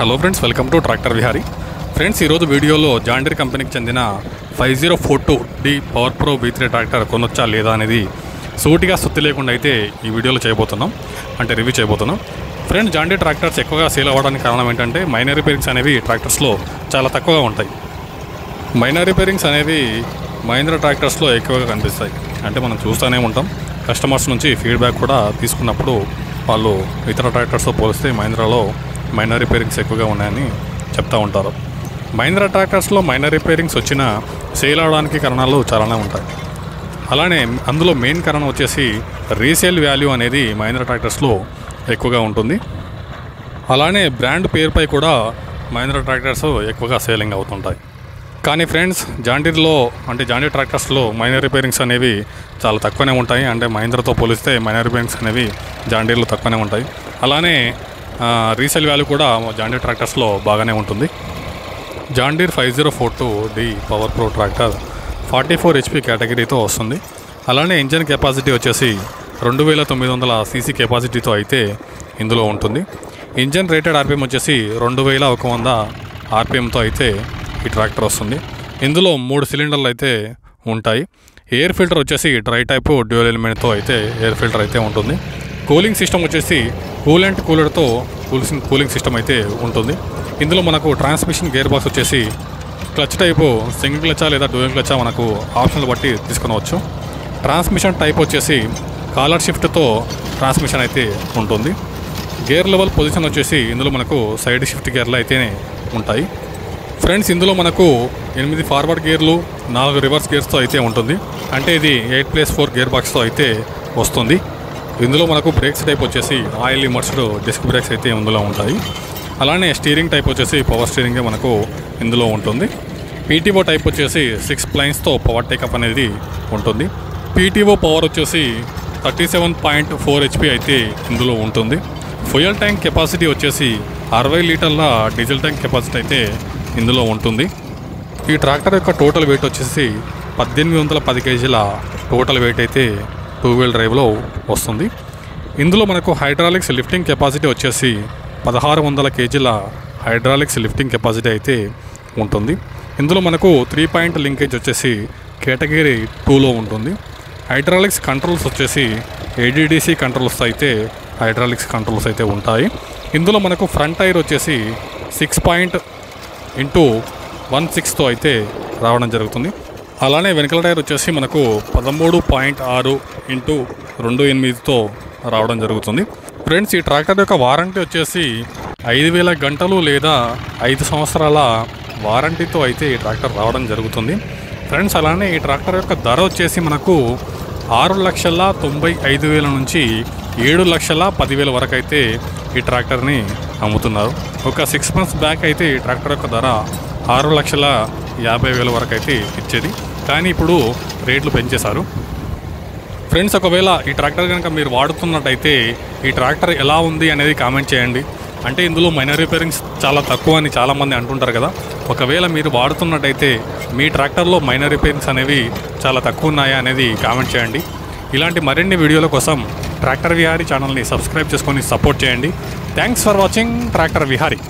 Hello friends welcome to tractor Vihari friends ఈరోజు వీడియోలో John Deere కంపెనీకి చెందిన five zero four two D power pro V three tractor కొనొచ్చా లేదా అనేది సూటిగా సుత్తి లేకుండా అయితే ఈ వీడియోలో చేయబోతున్నాం అంటే రివ్యూ చేయబోతున్నాం. ఫ్రెండ్స్ జాండీర్ ట్రాక్టర్స్ ఎక్కువగా సేల్ అవ్వడానికి కారణం ఏంటంటే మైనర్ రిపేరింగ్స్ అనేవి ట్రాక్టర్స్లో చాలా తక్కువగా ఉంటాయి. మైనర్ రిపేరింగ్స్ అనేవి మహేంద్ర ట్రాక్టర్స్లో ఎక్కువగా కనిపిస్తాయి. అంటే మనం చూస్తూనే ఉంటాం. కస్టమర్స్ నుంచి ఫీడ్బ్యాక్ కూడా తీసుకున్నప్పుడు వాళ్ళు ఇతర ట్రాక్టర్స్తో పోలిస్తే మహీంద్రాలో మైనర్ రిపేరింగ్స్ ఎక్కువగా ఉన్నాయని చెప్తూ ఉంటారు. మహీంద్రా ట్రాక్టర్స్లో మైనర్ రిపేరింగ్స్ వచ్చిన సేల్ అవడానికి కారణాలు చాలానే ఉంటాయి. అలానే అందులో మెయిన్ కారణం వచ్చేసి రీసేల్ వాల్యూ అనేది మహీంద్రా ట్రాక్టర్స్లో ఎక్కువగా ఉంటుంది. అలానే బ్రాండ్ పేరుపై కూడా మహీంద్రా ట్రాక్టర్స్ ఎక్కువగా సేలింగ్ అవుతుంటాయి. కానీ ఫ్రెండ్స్ జాండీర్లో అంటే జాండీర్ ట్రాక్టర్స్లో మైనర్ రిపేరింగ్స్ అనేవి చాలా తక్కువనే ఉంటాయి. అంటే మహీంద్రతో పోలిస్తే మైనర్ రిపేరింగ్స్ అనేవి జాండీర్లో తక్కువనే ఉంటాయి. అలానే రీసేల్ వాల్యూ కూడా జాండీర్ ట్రాక్టర్స్లో బాగానే ఉంటుంది. John Deere five zero four two D power pro tractor forty four HP కేటగిరీతో వస్తుంది. అలానే ఇంజన్ కెపాసిటీ వచ్చేసి రెండు వేల తొమ్మిది వందల సీసీ కెపాసిటీతో అయితే ఇందులో ఉంటుంది. ఇంజన్ రేటెడ్ ఆర్పిఎం వచ్చేసి రెండు వేల ఒక వంద ఆర్పిఎంతో అయితే ఈ ట్రాక్టర్ వస్తుంది. ఇందులో మూడు సిలిండర్లు అయితే ఉంటాయి. ఎయిర్ ఫిల్టర్ వచ్చేసి డ్రై టైప్ డ్యూయల్ ఎలిమెంట్తో అయితే ఎయిర్ ఫిల్టర్ అయితే ఉంటుంది. కూలింగ్ సిస్టమ్ వచ్చేసి కూలెంట్ కూలర్తో కూలింగ్ కూలింగ్ సిస్టమ్ అయితే ఉంటుంది. ఇందులో మనకు ట్రాన్స్మిషన్ గేర్ బాక్స్ వచ్చేసి క్లచ్ టైపు సింగిల్ క్లచా లేదా డ్యూయల్ క్లచా మనకు ఆప్షన్లు బట్టి తీసుకునవచ్చు. ట్రాన్స్మిషన్ టైప్ వచ్చేసి కాలర్ షిఫ్ట్తో ట్రాన్స్మిషన్ అయితే ఉంటుంది. గేర్ లెవెల్ పొజిషన్ వచ్చేసి ఇందులో మనకు సైడ్ షిఫ్ట్ గేర్లు అయితేనే ఉంటాయి. ఫ్రెండ్స్ ఇందులో మనకు ఎనిమిది ఫార్వర్డ్ గేర్లు నాలుగు రివర్స్ గేర్స్తో అయితే ఉంటుంది. అంటే ఇది ఎయిట్ ప్లస్ ఫోర్ గేర్ బాక్స్తో అయితే వస్తుంది. ఇందులో మనకు బ్రేక్స్ టైప్ వచ్చేసి ఆయిల్ ఇమర్స్డ్ డిస్క్ బ్రేక్స్ అయితే ఇందులో ఉంటాయి. అలానే స్టీరింగ్ టైప్ వచ్చేసి పవర్ స్టీరింగే మనకు ఇందులో ఉంటుంది. పీటీఓ టైప్ వచ్చేసి సిక్స్ ప్లైన్స్తో పవర్ టేకప్ అనేది ఉంటుంది. పీటీఓ పవర్ వచ్చేసి thirty seven point four HP అయితే ఇందులో ఉంటుంది. ఫ్యూయల్ ట్యాంక్ కెపాసిటీ వచ్చేసి అరవై లీటర్ల డీజిల్ ట్యాంక్ కెపాసిటీ అయితే ఇందులో ఉంటుంది. ఈ ట్రాక్టర్ యొక్క టోటల్ వెయిట్ వచ్చేసి పద్దెనిమిది వందల పది కేజీల టోటల్ వెయిట్ అయితే టూ వీల్ డ్రైవ్లో వస్తుంది. ఇందులో మనకు హైడ్రాలిక్స్ లిఫ్టింగ్ కెపాసిటీ వచ్చేసి పదహారు వందల కేజీల హైడ్రాలిక్స్ లిఫ్టింగ్ కెపాసిటీ అయితే ఉంటుంది. ఇందులో మనకు త్రీ పాయింట్ లింకేజ్ వచ్చేసి కేటగిరీ టూలో ఉంటుంది. హైడ్రాలిక్స్ కంట్రోల్స్ వచ్చేసి ఏడీడీసీ కంట్రోల్స్ అయితే హైడ్రాలిక్స్ కంట్రోల్స్ అయితే ఉంటాయి. ఇందులో మనకు ఫ్రంట్ టైర్ వచ్చేసి సిక్స్ పాయింట్ ఇంటూ వన్ సిక్స్తో అయితే రావడం జరుగుతుంది. అలానే వెనకల టైర్ వచ్చేసి మనకు పదమూడు పాయింట్ ఆరు ఇంటూ రెండు ఎనిమిదితో రావడం జరుగుతుంది. ఫ్రెండ్స్ ఈ ట్రాక్టర్ యొక్క వారంటీ వచ్చేసి ఐదు వేల గంటలు లేదా ఐదు సంవత్సరాల వారంటీతో అయితే ఈ ట్రాక్టర్ రావడం జరుగుతుంది. ఫ్రెండ్స్ అలానే ఈ ట్రాక్టర్ యొక్క ధర వచ్చేసి మనకు ఆరు లక్షల తొంభై ఐదు వేల నుంచి ఏడు లక్షల పదివేల వరకు అయితే ఈ ట్రాక్టర్ని అమ్ముతున్నారు. ఒక సిక్స్ మంత్స్ బ్యాక్ అయితే ఈ ట్రాక్టర్ యొక్క ధర ఆరు లక్షల యాభై వేల వరకు అయితే ఇచ్చేది. కానీ ఇప్పుడు రేట్లు పెంచేశారు. ఫ్రెండ్స్ ఒకవేళ ఈ ట్రాక్టర్ కనుక మీరు వాడుతున్నట్టయితే ఈ ట్రాక్టర్ ఎలా ఉంది అనేది కామెంట్ చేయండి. అంటే ఇందులో మైనర్ రిపేరింగ్స్ చాలా తక్కువ అని చాలామంది అంటుంటారు కదా. ఒకవేళ మీరు వాడుతున్నట్టయితే మీ ట్రాక్టర్లో మైనర్ రిపేరింగ్స్ అనేవి చాలా తక్కువ ఉన్నాయా అనేది కామెంట్ చేయండి. ఇలాంటి మరిన్ని వీడియోల కోసం ట్రాక్టర్ విహారీ ఛానల్ని సబ్స్క్రైబ్ చేసుకొని సపోర్ట్ చేయండి. Thanks for watching tractor Vihari